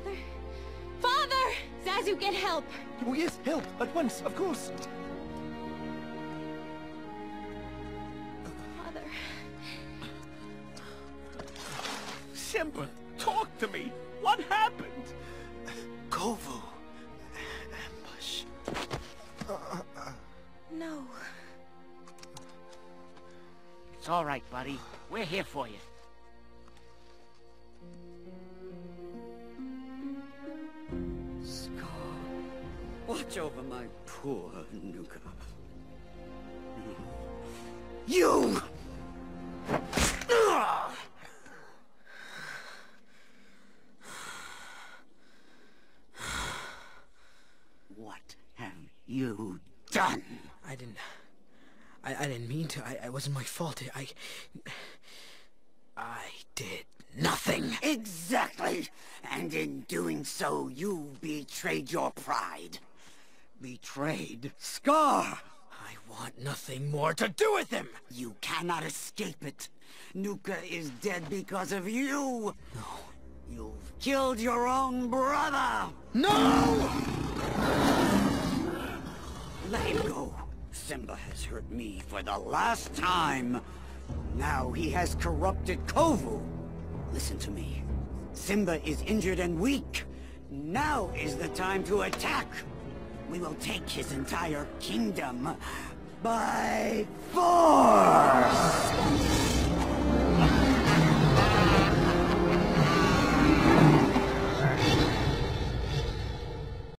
Father? Father! Zazu, get help! Oh yes, help, at once, of course. Father... Simba, talk to me. What happened? Kovu. Ambush. No. It's all right, buddy. We're here for you. Watch over my poor Nuka. You! What have you done? I didn't... I, I didn't mean to. I, it wasn't my fault. I... I did nothing. Exactly! And in doing so, you betrayed your pride. Betrayed Scar! I want nothing more to do with him! You cannot escape it. Nuka is dead because of you! No. You've killed your own brother! No! Let him go. Simba has hurt me for the last time. Now he has corrupted Kovu. Listen to me. Simba is injured and weak. Now is the time to attack. We will take his entire kingdom by force!